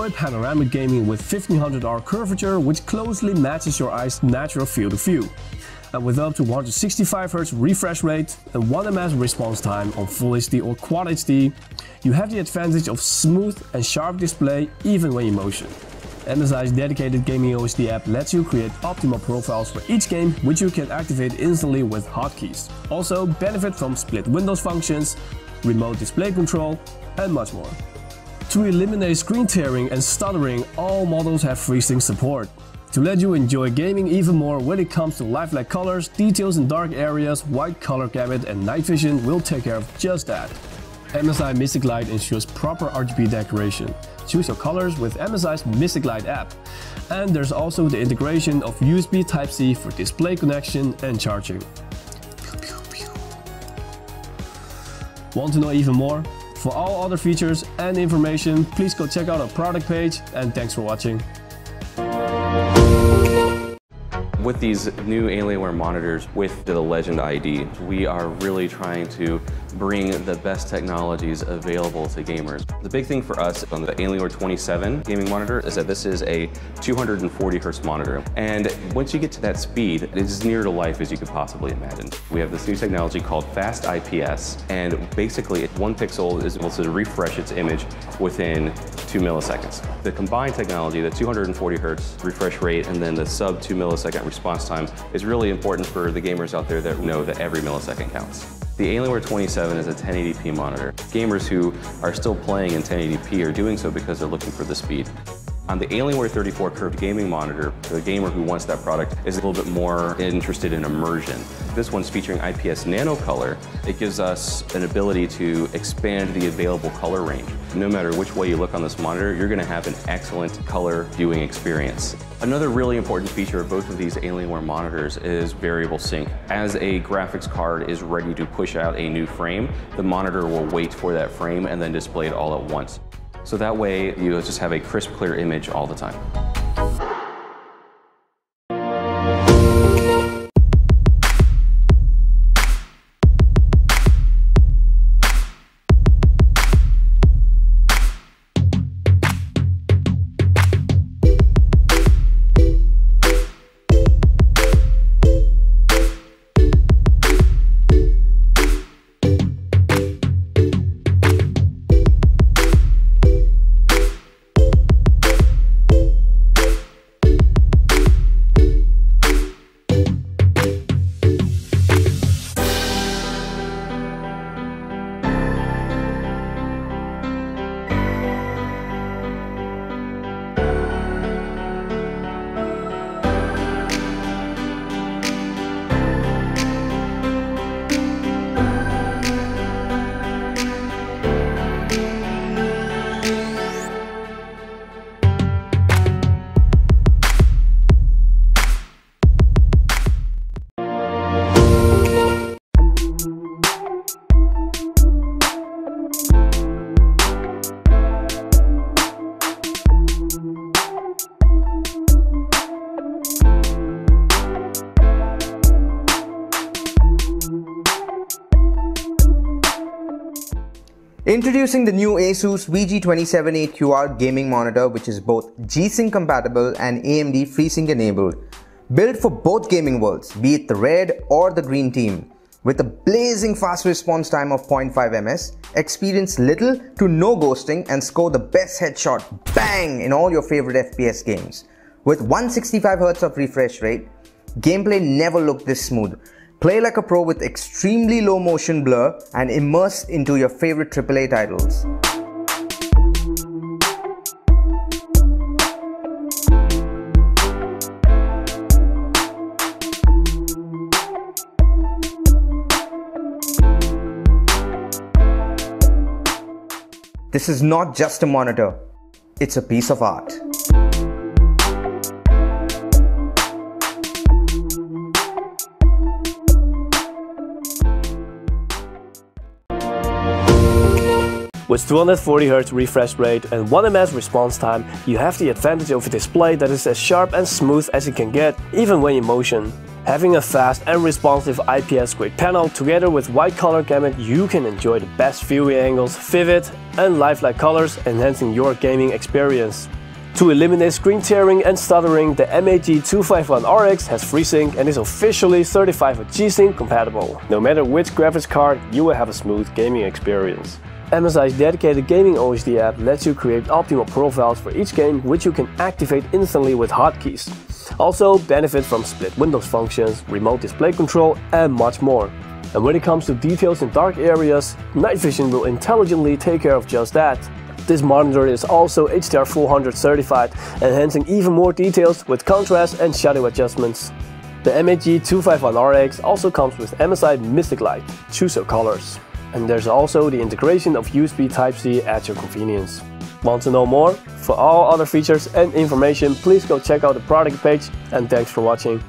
Enjoy panoramic gaming with 1500R curvature which closely matches your eye's natural field of view. And with up to 165Hz refresh rate and 1 ms response time on Full HD or Quad HD, you have the advantage of smooth and sharp display even when in motion. MSI's dedicated Gaming OSD app lets you create optimal profiles for each game which you can activate instantly with hotkeys. Also benefit from split windows functions, remote display control and much more. To eliminate screen tearing and stuttering, all models have FreeSync support. To let you enjoy gaming even more when it comes to lifelike colors, details in dark areas, wide color gamut and night vision will take care of just that. MSI Mystic Light ensures proper RGB decoration. Choose your colors with MSI's Mystic Light app. And there's also the integration of USB Type-C for display connection and charging. Want to know even more? For all other features and information, please go check out our product page and thanks for watching. With these new Alienware monitors with the Legend ID, we are really trying to bring the best technologies available to gamers. The big thing for us on the Alienware 27 gaming monitor is that this is a 240 hertz monitor. And once you get to that speed, it is near to life as you could possibly imagine. We have this new technology called Fast IPS, and basically one pixel is able to refresh its image within two milliseconds. The combined technology, the 240 hertz refresh rate and then the sub two millisecond response time is really important for the gamers out there that know that every millisecond counts. The Alienware 27 is a 1080p monitor. Gamers who are still playing in 1080p are doing so because they're looking for the speed. On the Alienware 34 curved gaming monitor, the gamer who wants that product is a little bit more interested in immersion. This one's featuring IPS Nano Color. It gives us an ability to expand the available color range. No matter which way you look on this monitor, you're going to have an excellent color viewing experience. Another really important feature of both of these Alienware monitors is variable sync. As a graphics card is ready to push out a new frame, the monitor will wait for that frame and then display it all at once. So that way you just have a crisp, clear image all the time. Introducing the new ASUS VG278QR gaming monitor which is both G-Sync compatible and AMD FreeSync enabled. Built for both gaming worlds, be it the red or the green team. With a blazing fast response time of 0.5 ms, experience little to no ghosting and score the best headshot bang in all your favorite FPS games. With 165Hz of refresh rate, gameplay never looked this smooth Play like a pro with extremely low motion blur and immerse into your favorite AAA titles. This is not just a monitor, it's a piece of art. With 240Hz refresh rate and 1ms response time, you have the advantage of a display that is as sharp and smooth as it can get, even when in motion. Having a fast and responsive IPS grade panel together with wide color gamut, you can enjoy the best viewing angles, vivid and lifelike colors, enhancing your gaming experience. To eliminate screen tearing and stuttering, the MAG251RX has FreeSync and is officially certified for G-Sync compatible. No matter which graphics card, you will have a smooth gaming experience. MSI's dedicated gaming OSD app lets you create optimal profiles for each game which you can activate instantly with hotkeys. Also benefit from split windows functions, remote display control and much more. And when it comes to details in dark areas, Night Vision will intelligently take care of just that. This monitor is also HDR 400 certified, enhancing even more details with contrast and shadow adjustments. The MAG251RX also comes with MSI Mystic Light, choose your colors. And there's also the integration of USB Type-C at your convenience. Want to know more? For all other features and information, please go check out the product page and thanks for watching.